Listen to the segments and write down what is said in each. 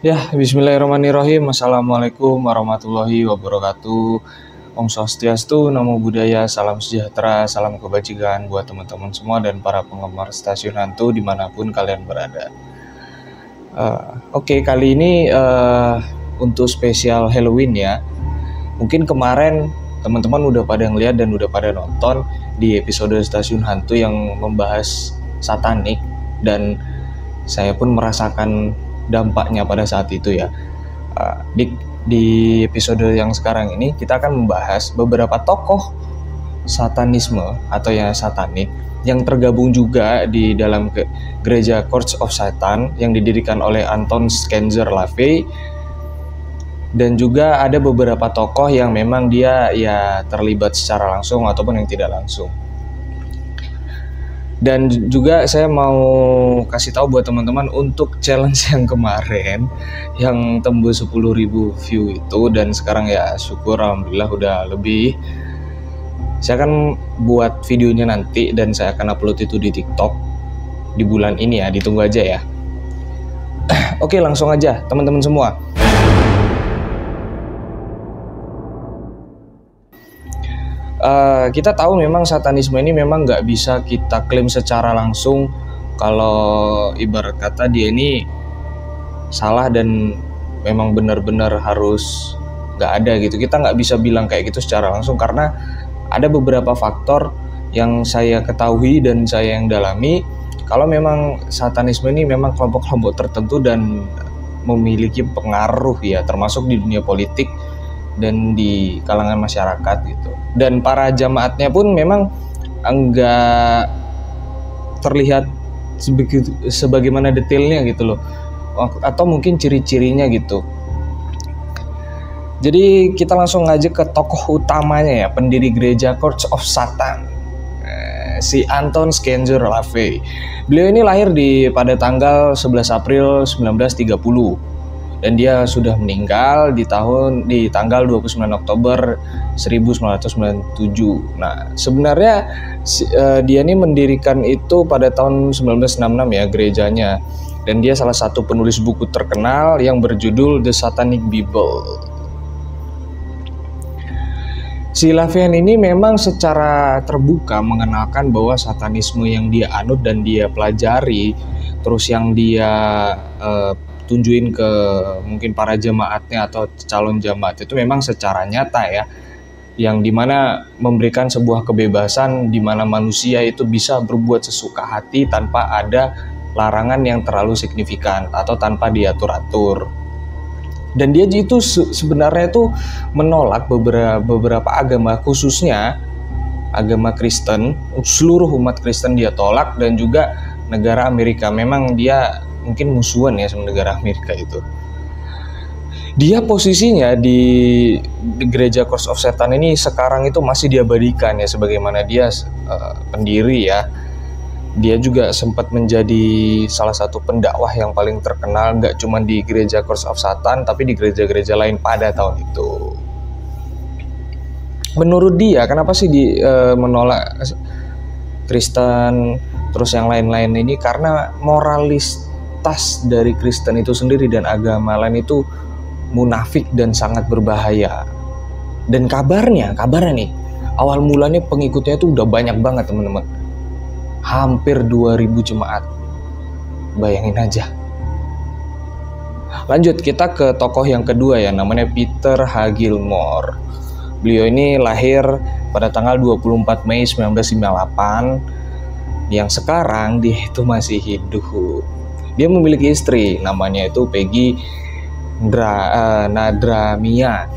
Ya, bismillahirrahmanirrahim. Assalamualaikum warahmatullahi wabarakatuh. Om Swastiastu, Namo Buddhaya, Salam Sejahtera, Salam Kebajikan buat teman-teman semua dan para penggemar stasiun hantu di mana pun kalian berada. Uh, Oke, okay, kali ini uh, untuk spesial Halloween ya. Mungkin kemarin teman-teman udah pada ngeliat dan udah pada nonton di episode stasiun hantu yang membahas satanik dan saya pun merasakan dampaknya pada saat itu ya. Uh, di di episode yang sekarang ini kita akan membahas beberapa tokoh satanisme atau ya satanik yang tergabung juga di dalam ke gereja Church of Satan yang didirikan oleh Anton Skenzer LaVey dan juga ada beberapa tokoh yang memang dia ya terlibat secara langsung ataupun yang tidak langsung dan juga saya mau kasih tahu buat teman-teman untuk challenge yang kemarin yang tembus 10.000 view itu dan sekarang ya syukur alhamdulillah udah lebih. Saya akan buat videonya nanti dan saya akan upload itu di TikTok di bulan ini ya ditunggu aja ya. Oke langsung aja teman-teman semua uh, kita tahu memang satanisme ini memang nggak bisa kita klaim secara langsung. Kalau ibarat kata dia ini salah dan memang benar-benar harus nggak ada gitu. Kita nggak bisa bilang kayak gitu secara langsung karena ada beberapa faktor yang saya ketahui dan saya yang dalami. Kalau memang satanisme ini memang kelompok-kelompok tertentu dan memiliki pengaruh ya termasuk di dunia politik dan di kalangan masyarakat gitu. Dan para jamaatnya pun memang enggak terlihat sebegitu sebagaimana detailnya gitu loh. Atau mungkin ciri-cirinya gitu. Jadi kita langsung aja ke tokoh utamanya ya pendiri gereja Church of Satan. Eh, si Anton Skenzer LaVey beliau ini lahir di pada tanggal 11 April 1930 dan dia sudah meninggal di tahun di tanggal 29 Oktober 1997. Nah, sebenarnya uh, dia ini mendirikan itu pada tahun 1966 ya gerejanya dan dia salah satu penulis buku terkenal yang berjudul The Satanic Bible. Si Lavian ini memang secara terbuka mengenalkan bahwa satanisme yang dia anut dan dia pelajari, terus yang dia uh, tunjuin ke mungkin para jemaatnya atau calon jemaat itu memang secara nyata ya yang di mana memberikan sebuah kebebasan di mana manusia itu bisa berbuat sesuka hati tanpa ada larangan yang terlalu signifikan atau tanpa diatur-atur. Dan dia itu sebenarnya itu menolak beberapa beberapa agama khususnya agama Kristen, seluruh umat Kristen dia tolak dan juga negara Amerika. Memang dia mungkin musuhan ya sama negara Amerika itu. Dia posisinya di, di gereja Cross of Satan ini sekarang itu masih diabadikan ya sebagaimana dia uh, pendiri ya. Dia juga sempat menjadi salah satu pendakwah yang paling terkenal nggak cuma di gereja Cross of Satan tapi di gereja-gereja lain pada tahun itu. Menurut dia kenapa sih di uh, menolak Kristen terus yang lain-lain ini karena moralis tas dari Kristen itu sendiri dan agama lain itu munafik dan sangat berbahaya. Dan kabarnya, kabarnya nih, awal mulanya pengikutnya itu udah banyak banget teman-teman. Hampir 2000 jemaat. Bayangin aja. Lanjut kita ke tokoh yang kedua ya, namanya Peter H. Gilmore. Beliau ini lahir pada tanggal 24 Mei 1958 yang sekarang dia itu masih hidup dia memiliki istri namanya itu Peggy Ndra, uh, Nadramia.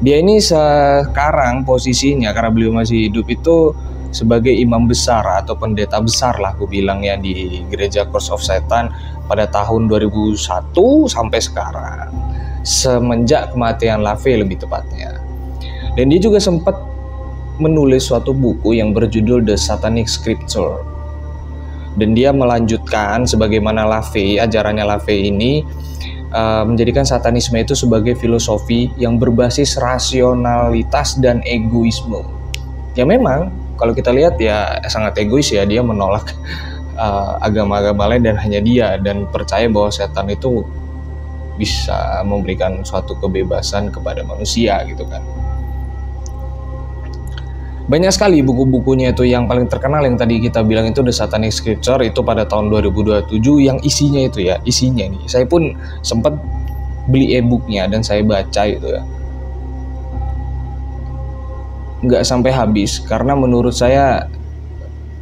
Dia ini sekarang posisinya karena beliau masih hidup itu sebagai imam besar atau pendeta besar lah aku bilang ya di gereja Cross of Satan pada tahun 2001 sampai sekarang. Semenjak kematian Lave lebih tepatnya. Dan dia juga sempat menulis suatu buku yang berjudul The Satanic Scripture dan dia melanjutkan sebagaimana Lave ajarannya Lave ini uh, menjadikan satanisme itu sebagai filosofi yang berbasis rasionalitas dan egoisme. Ya memang kalau kita lihat ya sangat egois ya dia menolak uh, agama-agama lain dan hanya dia dan percaya bahwa setan itu bisa memberikan suatu kebebasan kepada manusia gitu kan banyak sekali buku-bukunya itu yang paling terkenal yang tadi kita bilang itu The Satanic Scripture itu pada tahun 2027 yang isinya itu ya isinya nih. Saya pun sempat beli e-booknya dan saya baca itu ya. Nggak sampai habis karena menurut saya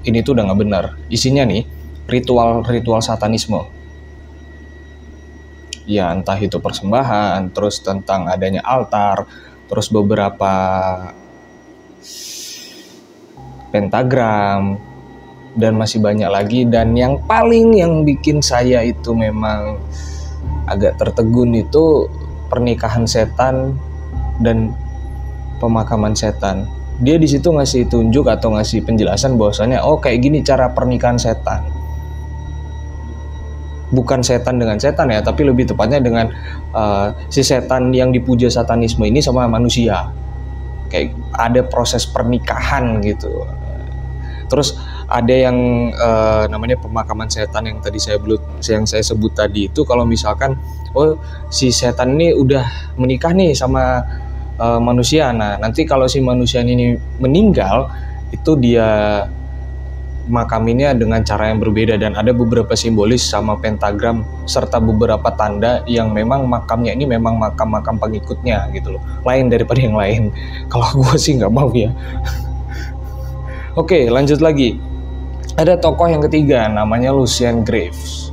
ini tuh udah nggak benar. Isinya nih ritual-ritual satanisme. Ya entah itu persembahan terus tentang adanya altar terus beberapa pentagram dan masih banyak lagi dan yang paling yang bikin saya itu memang agak tertegun itu pernikahan setan dan pemakaman setan. Dia di situ ngasih tunjuk atau ngasih penjelasan bahwasanya oh kayak gini cara pernikahan setan. Bukan setan dengan setan ya, tapi lebih tepatnya dengan uh, si setan yang dipuja satanisme ini sama manusia kayak ada proses pernikahan gitu. Terus ada yang uh, namanya pemakaman setan yang tadi saya belut yang saya sebut tadi itu kalau misalkan oh si setan ini udah menikah nih sama uh, manusia. Nah nanti kalau si manusia ini meninggal itu dia makaminnya dengan cara yang berbeda dan ada beberapa simbolis sama pentagram serta beberapa tanda yang memang makamnya ini memang makam-makam pengikutnya gitu loh. Lain daripada yang lain. Kalau gue sih nggak mau ya. Oke lanjut lagi. Ada tokoh yang ketiga namanya Lucian Graves.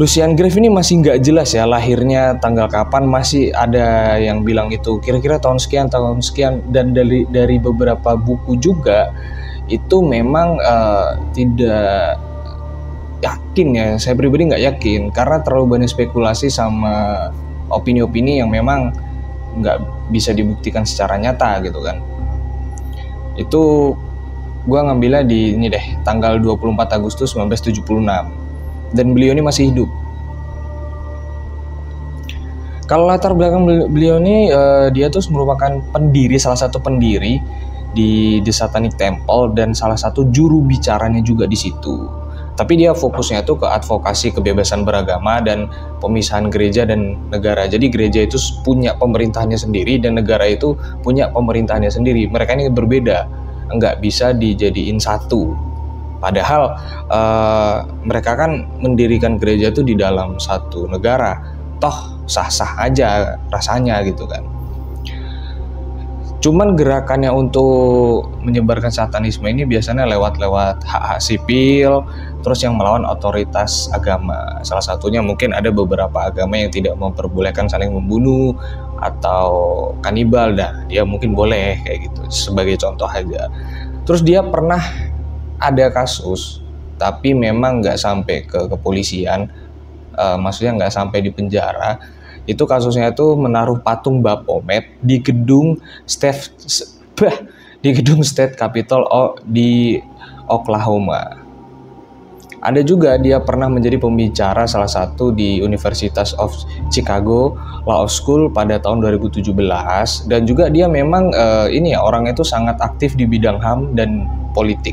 Lucian Graves ini masih nggak jelas ya lahirnya tanggal kapan masih ada yang bilang itu. Kira-kira tahun sekian tahun sekian dan dari dari beberapa buku juga itu memang uh, tidak yakin ya. Saya pribadi nggak yakin karena terlalu banyak spekulasi sama opini-opini yang memang nggak bisa dibuktikan secara nyata gitu kan. Itu gue ngambilnya di ini deh tanggal 24 Agustus 1976 dan beliau ini masih hidup. Kalau latar belakang beliau ini uh, dia tuh merupakan pendiri salah satu pendiri di The Satanic Temple dan salah satu juru bicaranya juga di situ. Tapi dia fokusnya tuh ke advokasi kebebasan beragama dan pemisahan gereja dan negara. Jadi gereja itu punya pemerintahannya sendiri dan negara itu punya pemerintahannya sendiri. Mereka ini berbeda, nggak bisa dijadiin satu. Padahal uh, mereka kan mendirikan gereja itu di dalam satu negara. Toh sah-sah aja rasanya gitu kan Cuman gerakannya untuk menyebarkan satanisme ini biasanya lewat-lewat hak-hak sipil, terus yang melawan otoritas agama. Salah satunya mungkin ada beberapa agama yang tidak memperbolehkan saling membunuh atau kanibal dan dia mungkin boleh kayak gitu sebagai contoh aja. Terus dia pernah ada kasus tapi memang nggak sampai ke kepolisian, uh, maksudnya nggak sampai di penjara itu kasusnya itu menaruh patung Baphomet di gedung State di gedung State Capitol di Oklahoma. Ada juga dia pernah menjadi pembicara salah satu di Universitas of Chicago Law School pada tahun 2017 dan juga dia memang uh, ini ya orang itu sangat aktif di bidang HAM dan politik.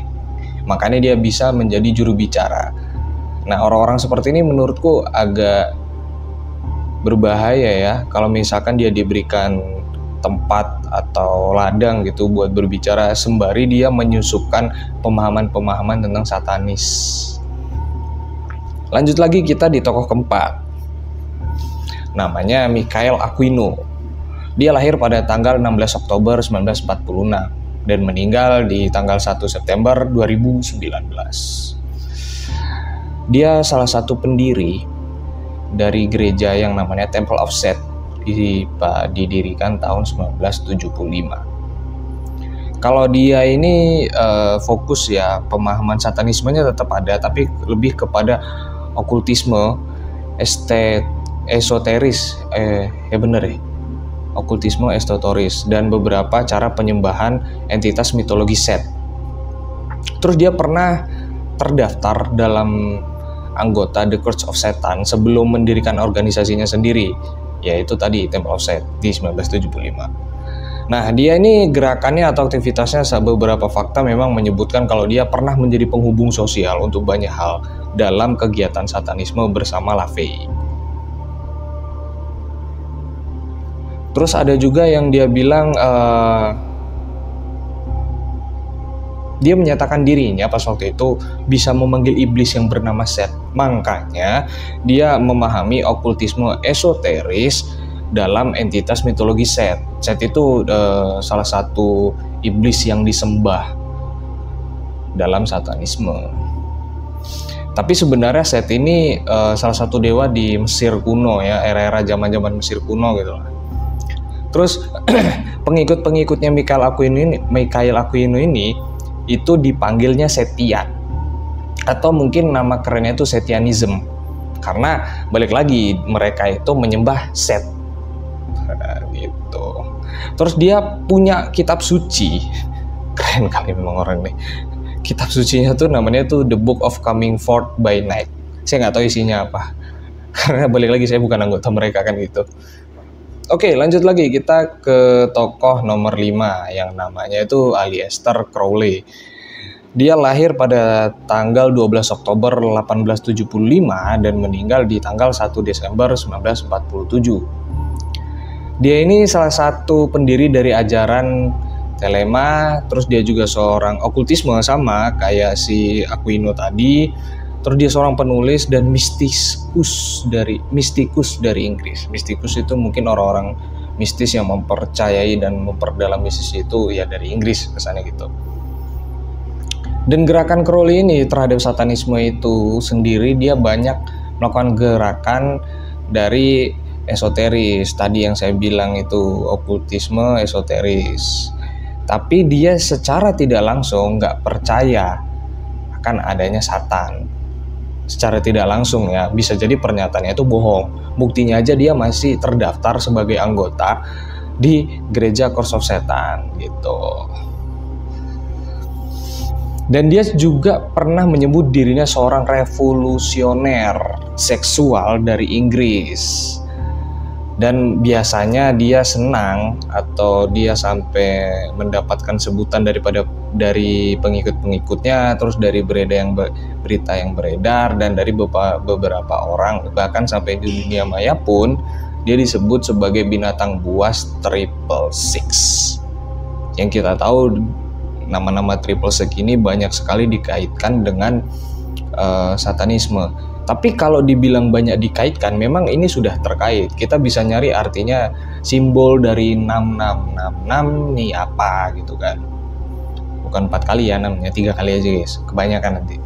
Makanya dia bisa menjadi juru bicara. Nah, orang-orang seperti ini menurutku agak berbahaya ya kalau misalkan dia diberikan tempat atau ladang gitu buat berbicara sembari dia menyusupkan pemahaman-pemahaman tentang satanis. Lanjut lagi kita di tokoh keempat. Namanya Mikhail Aquino. Dia lahir pada tanggal 16 Oktober 1946 dan meninggal di tanggal 1 September 2019. Dia salah satu pendiri dari gereja yang namanya Temple of Set didirikan tahun 1975. Kalau dia ini uh, fokus ya pemahaman satanismenya tetap ada tapi lebih kepada okultisme, estet, esoteris, eh ya bener ya, okultisme esoteris dan beberapa cara penyembahan entitas mitologi Set. Terus dia pernah terdaftar dalam anggota The Church of Satan sebelum mendirikan organisasinya sendiri, yaitu tadi Temple of Set di 1975. Nah, dia ini gerakannya atau aktivitasnya beberapa fakta memang menyebutkan kalau dia pernah menjadi penghubung sosial untuk banyak hal dalam kegiatan satanisme bersama LaVey. Terus ada juga yang dia bilang uh, dia menyatakan dirinya pas waktu itu bisa memanggil iblis yang bernama Set. Makanya dia memahami okultisme esoteris dalam entitas mitologi Set. Set itu uh, salah satu iblis yang disembah dalam satanisme. Tapi sebenarnya Set ini uh, salah satu dewa di Mesir kuno ya, era-era zaman-zaman Mesir kuno gitu lah. Terus pengikut-pengikutnya Mikhail Aquino ini, Mikhail Aquino ini itu dipanggilnya Setian atau mungkin nama kerennya itu Setianism karena balik lagi mereka itu menyembah Set gitu. Terus dia punya kitab suci. Keren kali memang orang nih. Kitab sucinya tuh namanya tuh The Book of Coming Forth by Night. Saya nggak tahu isinya apa. Karena balik lagi saya bukan anggota mereka kan gitu. Oke, lanjut lagi kita ke tokoh nomor 5 yang namanya itu Aliester Crowley. Dia lahir pada tanggal 12 Oktober 1875 dan meninggal di tanggal 1 Desember 1947. Dia ini salah satu pendiri dari ajaran Telema, terus dia juga seorang okultisme sama kayak si Aquino tadi. Terus dia seorang penulis dan mistikus dari mistikus dari Inggris. Mistikus itu mungkin orang-orang mistis yang mempercayai dan memperdalam mistis itu ya dari Inggris kesannya gitu. Dan gerakan Crowley ini terhadap satanisme itu sendiri dia banyak melakukan gerakan dari esoteris. Tadi yang saya bilang itu okultisme esoteris. Tapi dia secara tidak langsung nggak percaya akan adanya satan. Secara tidak langsung ya bisa jadi pernyataannya itu bohong. Buktinya aja dia masih terdaftar sebagai anggota di gereja Course of Setan gitu dan dia juga pernah menyebut dirinya seorang revolusioner seksual dari Inggris. Dan biasanya dia senang atau dia sampai mendapatkan sebutan daripada dari pengikut-pengikutnya terus dari berita yang berita yang beredar dan dari beberapa, beberapa orang. Bahkan sampai di dunia maya pun dia disebut sebagai binatang buas triple six. Yang kita tahu nama-nama triple six ini banyak sekali dikaitkan dengan uh, satanisme tapi kalau dibilang banyak dikaitkan, memang ini sudah terkait. Kita bisa nyari artinya simbol dari 6666 nih apa gitu kan. Bukan empat kali ya namanya, tiga kali aja guys. Kebanyakan nanti.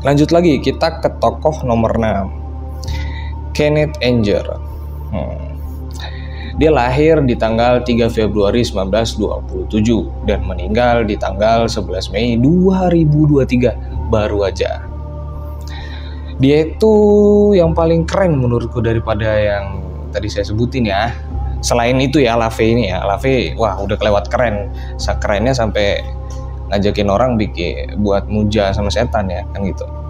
Lanjut lagi, kita ke tokoh nomor 6. Kenneth Anger. Hmm. Dia lahir di tanggal 3 Februari 1927 dan meninggal di tanggal 11 Mei 2023 baru aja. Dia itu yang paling keren menurutku daripada yang tadi saya sebutin ya. Selain itu ya Lave ini ya Lave wah udah kelewat keren. Kerennya sampai ngajakin orang bikin buat muja sama setan ya kan gitu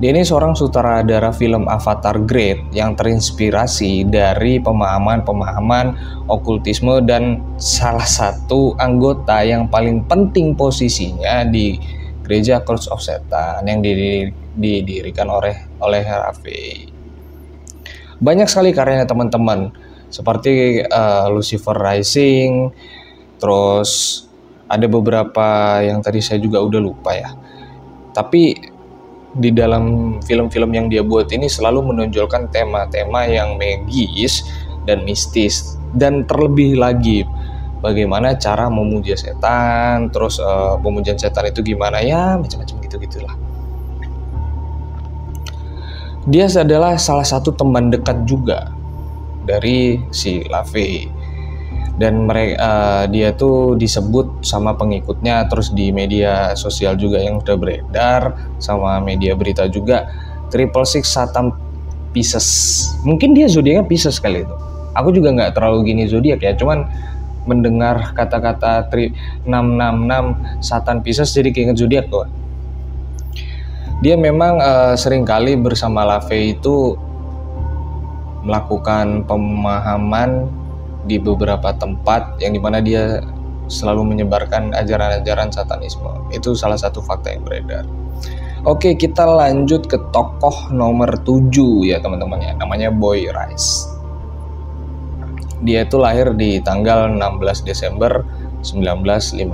dia ini seorang sutradara film Avatar Great yang terinspirasi dari pemahaman-pemahaman okultisme dan salah satu anggota yang paling penting posisinya di gereja Church of Satan yang didirikan oleh oleh Harvey. Banyak sekali karyanya teman-teman seperti uh, Lucifer Rising, terus ada beberapa yang tadi saya juga udah lupa ya. Tapi di dalam film-film yang dia buat ini selalu menonjolkan tema-tema yang magis dan mistis. Dan terlebih lagi bagaimana cara memuja setan, terus uh, pemujaan setan itu gimana? Ya, macam-macam gitu gitulah. Dia adalah salah satu teman dekat juga dari si Lave dan mereka uh, dia tuh disebut sama pengikutnya terus di media sosial juga yang udah beredar sama media berita juga. Triple six Satan Pisces. Mungkin dia zodiaknya Pisces kali itu. Aku juga nggak terlalu gini zodiak ya cuman mendengar kata-kata 666 Satan Pisces jadi keinget zodiak tuh. Dia memang uh, sering kali bersama Lave itu melakukan pemahaman di beberapa tempat yang di mana dia selalu menyebarkan ajaran-ajaran satanisme. Itu salah satu fakta yang beredar. Oke, kita lanjut ke tokoh nomor 7 ya teman-teman ya. Namanya Boy Rice. Dia itu lahir di tanggal 16 Desember 1956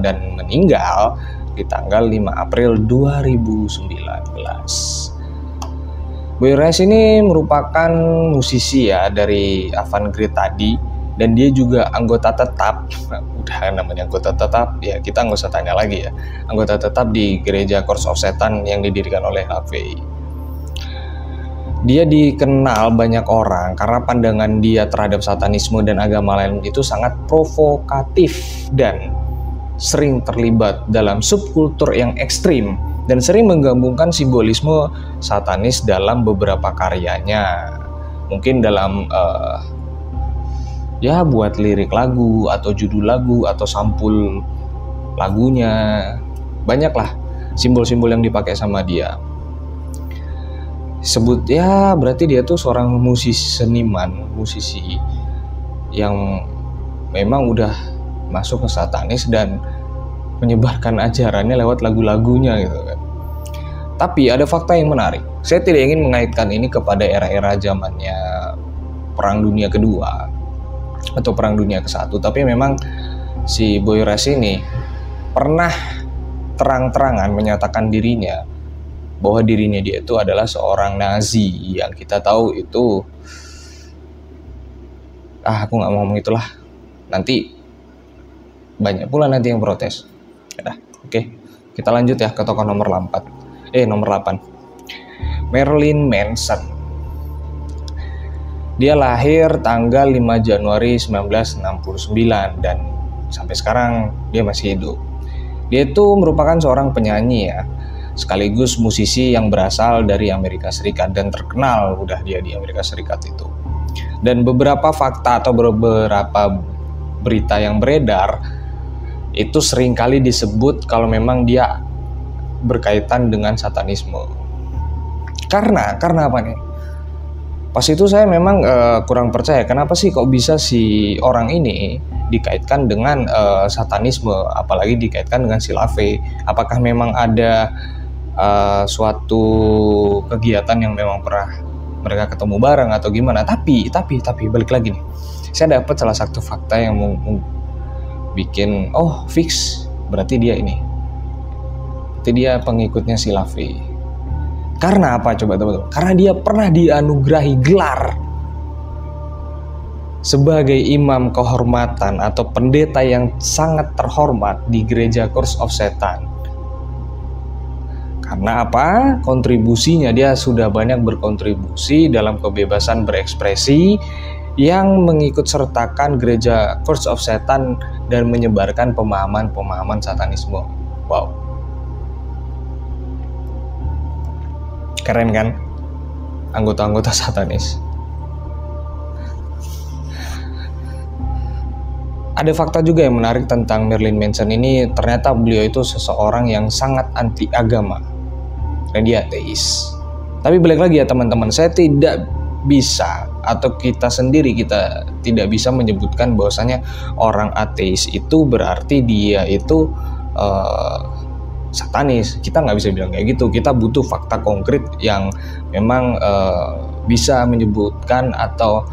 dan meninggal di tanggal 5 April 2019. Boy Rice ini merupakan musisi ya dari Avantgarde tadi dan dia juga anggota tetap. Udah namanya anggota tetap ya kita nggak usah tanya lagi ya. Anggota tetap di gereja Course of Setan yang didirikan oleh HVI dia dikenal banyak orang karena pandangan dia terhadap satanisme dan agama lain itu sangat provokatif dan sering terlibat dalam subkultur yang ekstrim dan sering menggabungkan simbolisme satanis dalam beberapa karyanya. Mungkin dalam uh, ya buat lirik lagu atau judul lagu atau sampul lagunya. Banyak lah simbol-simbol yang dipakai sama dia. Sebut ya berarti dia tuh seorang musisi seniman musisi yang memang udah masuk ke satanis dan menyebarkan ajarannya lewat lagu-lagunya gitu kan tapi ada fakta yang menarik. Saya tidak ingin mengaitkan ini kepada era-era zamannya perang dunia kedua atau Perang Dunia ke-1 tapi memang si Boy Ras ini pernah terang-terangan menyatakan dirinya bahwa dirinya dia itu adalah seorang Nazi. Yang kita tahu itu ah aku nggak mau ngomong itulah. Nanti banyak pula nanti yang protes. Ya oke. Kita lanjut ya ke tokoh nomor 4 eh nomor 8 Marilyn Manson dia lahir tanggal 5 Januari 1969 dan sampai sekarang dia masih hidup. Dia itu merupakan seorang penyanyi ya, sekaligus musisi yang berasal dari Amerika Serikat dan terkenal udah dia di Amerika Serikat itu. Dan beberapa fakta atau beberapa berita yang beredar itu sering kali disebut kalau memang dia berkaitan dengan satanisme. Karena karena apa nih? pas itu saya memang uh, kurang percaya kenapa sih kok bisa si orang ini dikaitkan dengan uh, satanisme apalagi dikaitkan dengan silafe apakah memang ada uh, suatu kegiatan yang memang pernah mereka ketemu bareng atau gimana tapi tapi tapi balik lagi nih saya dapat salah satu fakta yang bikin oh fix berarti dia ini berarti dia pengikutnya silafe karena apa coba teman-teman? Karena dia pernah dianugerahi gelar sebagai imam kehormatan atau pendeta yang sangat terhormat di gereja Course of Setan. Karena apa? Kontribusinya dia sudah banyak berkontribusi dalam kebebasan berekspresi yang mengikut sertakan gereja Course of Setan dan menyebarkan pemahaman-pemahaman satanisme. Wow. Keren kan? Anggota-anggota satanis. Ada fakta juga yang menarik tentang Marilyn Manson ini, ternyata beliau itu seseorang yang sangat anti agama. Dan dia ateis. Tapi balik lagi ya teman-teman, saya tidak bisa atau kita sendiri kita tidak bisa menyebutkan bahwasanya orang ateis itu berarti dia itu uh, satanis. Kita nggak bisa bilang kayak gitu. Kita butuh fakta konkret yang memang uh, bisa menyebutkan atau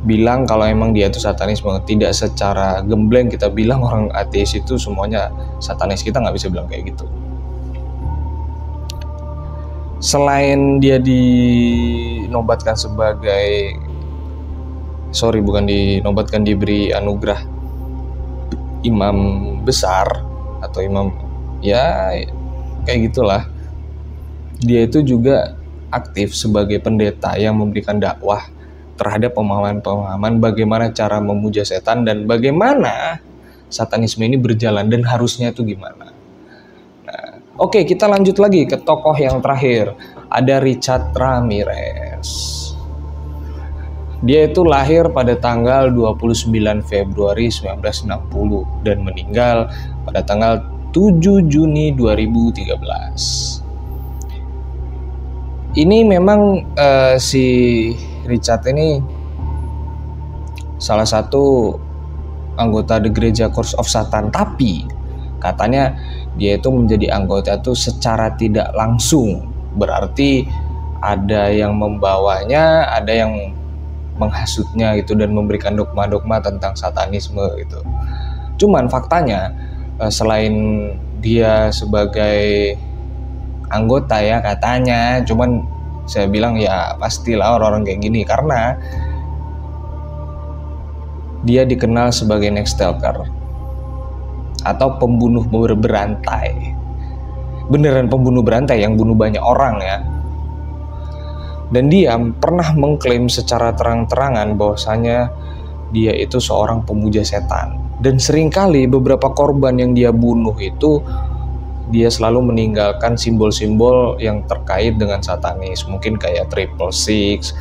bilang kalau emang dia itu satanis banget. Tidak secara gembleng kita bilang orang ateis itu semuanya satanis. Kita nggak bisa bilang kayak gitu. Selain dia dinobatkan sebagai sorry bukan dinobatkan diberi anugerah imam besar atau imam ya kayak gitulah dia itu juga aktif sebagai pendeta yang memberikan dakwah terhadap pemahaman-pemahaman bagaimana cara memuja setan dan bagaimana satanisme ini berjalan dan harusnya itu gimana. Nah, oke kita lanjut lagi ke tokoh yang terakhir ada Richard Ramirez. Dia itu lahir pada tanggal 29 Februari 1960 dan meninggal pada tanggal 7 Juni 2013. ini memang uh, si Richard ini salah satu anggota The Gereja Course of Satan. Tapi katanya dia itu menjadi anggota itu secara tidak langsung. Berarti ada yang membawanya ada yang menghasutnya gitu dan memberikan dogma-dogma tentang satanisme gitu. Cuman faktanya eh, selain dia sebagai anggota ya katanya cuman saya bilang ya pastilah orang-orang kayak gini karena dia dikenal sebagai next stalker atau pembunuh berantai. Beneran pembunuh berantai yang bunuh banyak orang ya. Dan dia pernah mengklaim secara terang-terangan bahwasanya dia itu seorang pemuja setan dan sering kali beberapa korban yang dia bunuh itu dia selalu meninggalkan simbol-simbol yang terkait dengan satanis. Mungkin kayak triple six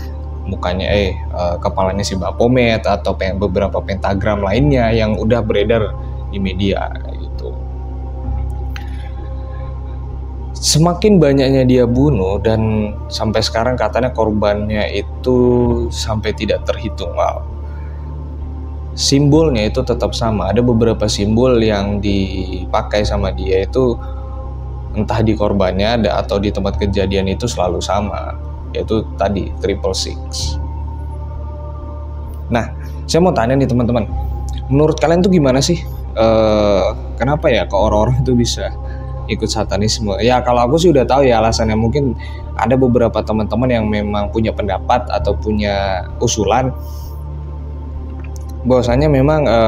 mukanya eh uh, kepalanya si Bapomet atau beberapa pentagram lainnya yang udah beredar di media gitu. Semakin banyaknya dia bunuh dan sampai sekarang katanya korbannya itu sampai tidak terhitung wow simbolnya itu tetap sama. Ada beberapa simbol yang dipakai sama dia itu entah di korbannya ada atau di tempat kejadian itu selalu sama yaitu tadi triple six. Nah saya mau tanya nih teman-teman. Menurut kalian tuh gimana sih? E, kenapa ya kok orang-orang itu bisa ikut satanisme? Ya kalau aku sih udah tahu ya alasannya. Mungkin ada beberapa teman-teman yang memang punya pendapat atau punya usulan bahwasanya memang e,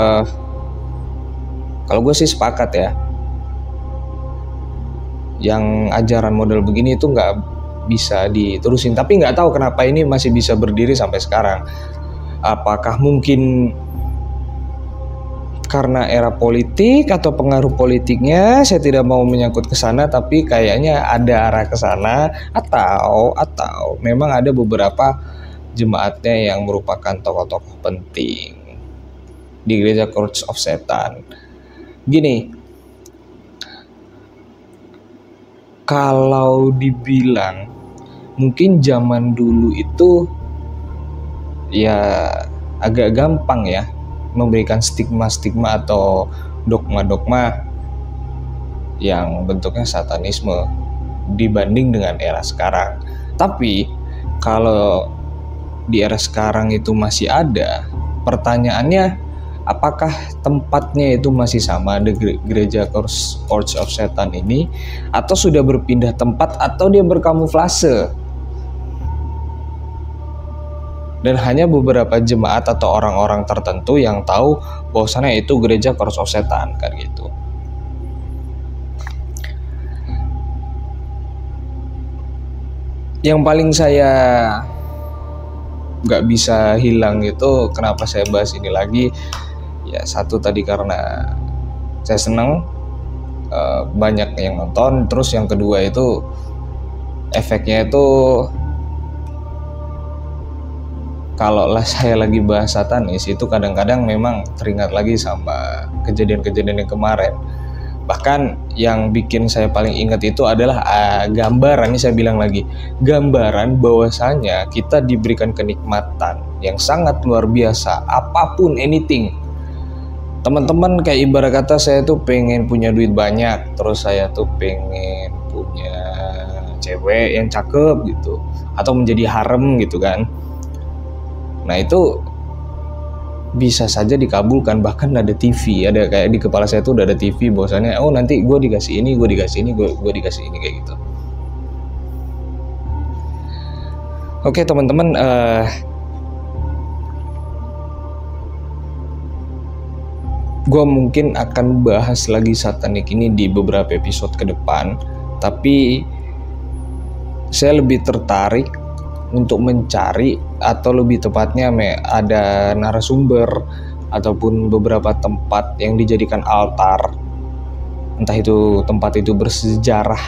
kalau gue sih sepakat ya. Yang ajaran model begini itu nggak bisa diterusin. Tapi nggak tahu kenapa ini masih bisa berdiri sampai sekarang. Apakah mungkin karena era politik atau pengaruh politiknya saya tidak mau menyangkut ke sana tapi kayaknya ada arah ke sana atau atau memang ada beberapa jemaatnya yang merupakan tokoh-tokoh penting di gereja Church of Satan. Gini, kalau dibilang mungkin zaman dulu itu ya agak gampang ya memberikan stigma-stigma atau dogma-dogma yang bentuknya satanisme dibanding dengan era sekarang. Tapi kalau di era sekarang itu masih ada, pertanyaannya apakah tempatnya itu masih sama di gereja Church of Satan ini? Atau sudah berpindah tempat atau dia berkamuflase? Dan hanya beberapa jemaat atau orang-orang tertentu yang tahu bahwasannya itu gereja Church of Satan kan gitu. Yang paling saya nggak bisa hilang itu kenapa saya bahas ini lagi ya satu tadi karena saya senang uh, banyak yang nonton. Terus yang kedua itu efeknya itu kalau lah saya lagi bahas satanis itu kadang-kadang memang teringat lagi sama kejadian-kejadian yang kemarin. Bahkan yang bikin saya paling ingat itu adalah uh, gambaran ini saya bilang lagi gambaran bahwasanya kita diberikan kenikmatan yang sangat luar biasa apa pun anything teman-teman kayak ibarat kata saya tuh pengen punya duit banyak terus saya tuh pengen punya cewek yang cakep gitu atau menjadi harem gitu kan. Nah itu bisa saja dikabulkan bahkan ada TV ada kayak di kepala saya tuh udah ada TV bahwasannya oh nanti gue dikasih ini gue dikasih ini gue gue dikasih ini kayak gitu. Oke teman-teman uh, gue mungkin akan bahas lagi satanik ini di beberapa episode ke depan tapi saya lebih tertarik untuk mencari atau lebih tepatnya ada narasumber ataupun beberapa tempat yang dijadikan altar. Entah itu tempat itu bersejarah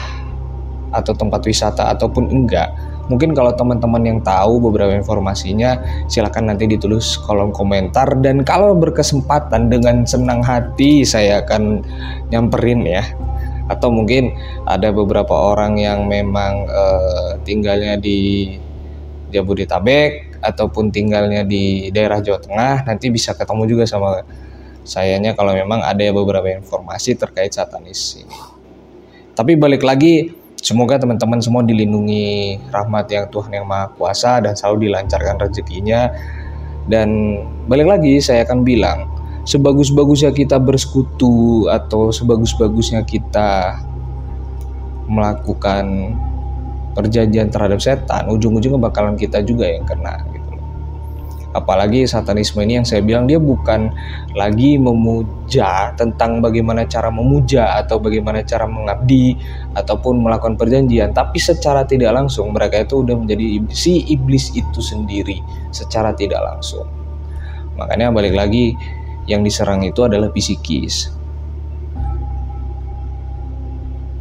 atau tempat wisata ataupun enggak Mungkin kalau teman-teman yang tahu beberapa informasinya, silahkan nanti ditulis kolom komentar. Dan kalau berkesempatan dengan senang hati, saya akan nyamperin ya. atau mungkin ada beberapa orang yang memang uh, tinggalnya di Jabodetabek ataupun tinggalnya di daerah Jawa Tengah nanti bisa ketemu juga sama sayanya kalau memang ada beberapa informasi terkait satanis ini. Tapi balik lagi, semoga teman-teman semua dilindungi rahmat yang Tuhan yang Maha Kuasa dan selalu dilancarkan rezekinya. Dan balik lagi saya akan bilang, sebagus-bagusnya kita bersekutu atau sebagus-bagusnya kita melakukan perjanjian terhadap setan, ujung-ujungnya bakalan kita juga yang kena. Apalagi satanisme ini yang saya bilang dia bukan lagi memuja tentang bagaimana cara memuja atau bagaimana cara mengabdi ataupun melakukan perjanjian, tapi secara tidak langsung mereka itu udah menjadi si iblis itu sendiri secara tidak langsung. Makanya balik lagi yang diserang itu adalah psikis.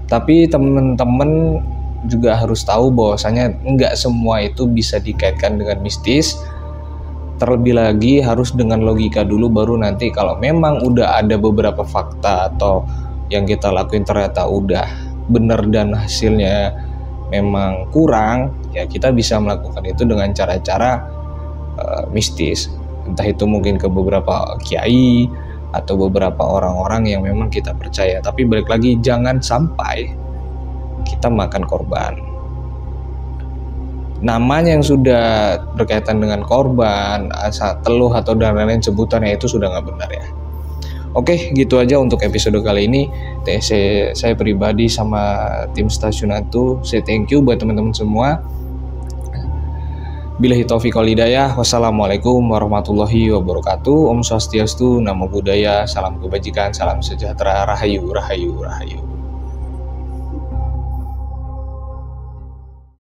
Tapi teman-teman juga harus tahu bahwasanya nggak semua itu bisa dikaitkan dengan mistis. Terlebih lagi harus dengan logika dulu baru nanti kalau memang udah ada beberapa fakta atau yang kita lakuin ternyata udah benar dan hasilnya memang kurang, ya kita bisa melakukan itu dengan cara-cara uh, mistis. Entah itu mungkin ke beberapa kiai atau beberapa orang-orang yang memang kita percaya. Tapi balik lagi jangan sampai kita makan korban namanya yang sudah berkaitan dengan korban asal teluh atau dan lain-lain sebutannya itu sudah nggak benar ya Oke, gitu aja untuk episode kali ini. Saya, saya pribadi sama tim stasiun itu, saya thank you buat teman-teman semua. Bila taufiq wal. Wassalamualaikum warahmatullahi wabarakatuh. Om Swastiastu, Namo Buddhaya, salam kebajikan, salam sejahtera, rahayu, rahayu, rahayu.